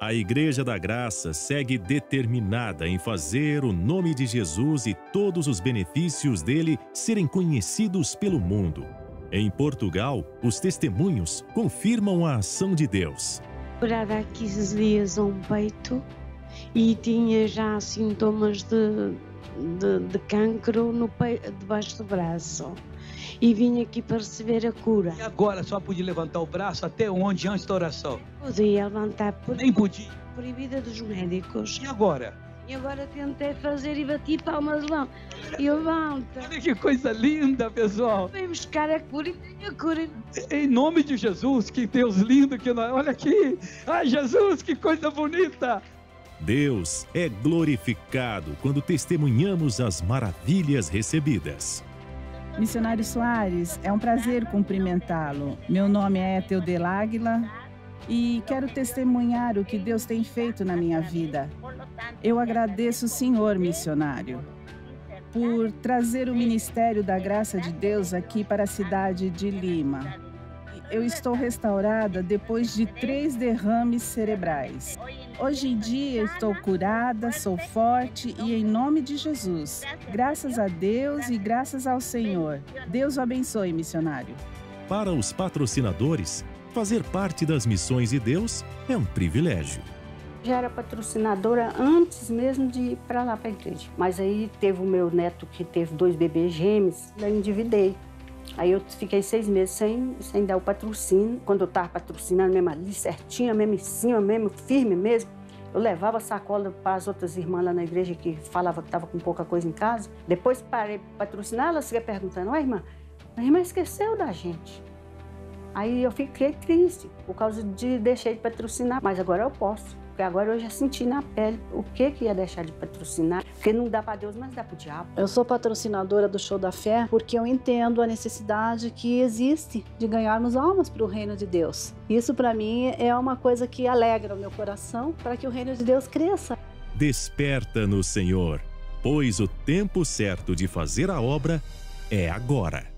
A Igreja da Graça segue determinada em fazer o nome de Jesus e todos os benefícios dele serem conhecidos pelo mundo. Em Portugal, os testemunhos confirmam a ação de Deus. Operada há 15 dias um peito e tinha já sintomas de, de, de cancro no peito, debaixo do braço e vim aqui para receber a cura. E agora só podia levantar o braço até onde antes da oração? Podia levantar por Nem podia. proibida dos médicos. E agora? E agora tentei fazer e bati palmas lá. E levanta. Olha que coisa linda, pessoal. Vem buscar a cura e tenho a cura. Em nome de Jesus, que Deus lindo que nós. Olha aqui. Ai, Jesus, que coisa bonita. Deus é glorificado quando testemunhamos as maravilhas recebidas. Missionário Soares, é um prazer cumprimentá-lo. Meu nome é Teodel Águila e quero testemunhar o que Deus tem feito na minha vida. Eu agradeço o Senhor, missionário, por trazer o ministério da graça de Deus aqui para a cidade de Lima. Eu estou restaurada depois de três derrames cerebrais. Hoje em dia estou curada, sou forte e em nome de Jesus. Graças a Deus e graças ao Senhor. Deus o abençoe, missionário. Para os patrocinadores, fazer parte das missões de Deus é um privilégio. Já era patrocinadora antes mesmo de ir para lá para a igreja. Mas aí teve o meu neto que teve dois bebês gêmeos, eu endividei. Aí eu fiquei seis meses sem, sem dar o patrocínio. Quando eu estava patrocinando mesmo ali, certinho, mesmo em cima, mesmo firme mesmo, eu levava sacola para as outras irmãs lá na igreja que falava que estava com pouca coisa em casa. Depois parei patrocinar, elas ficam perguntando, ué, irmã, a irmã esqueceu da gente. Aí eu fiquei triste por causa de deixei de patrocinar, mas agora eu posso. Porque agora eu já senti na pele o que, que ia deixar de patrocinar. Porque não dá para Deus, mas dá para o diabo. Eu sou patrocinadora do Show da Fé porque eu entendo a necessidade que existe de ganharmos almas para o reino de Deus. Isso para mim é uma coisa que alegra o meu coração para que o reino de Deus cresça. Desperta no Senhor, pois o tempo certo de fazer a obra é agora.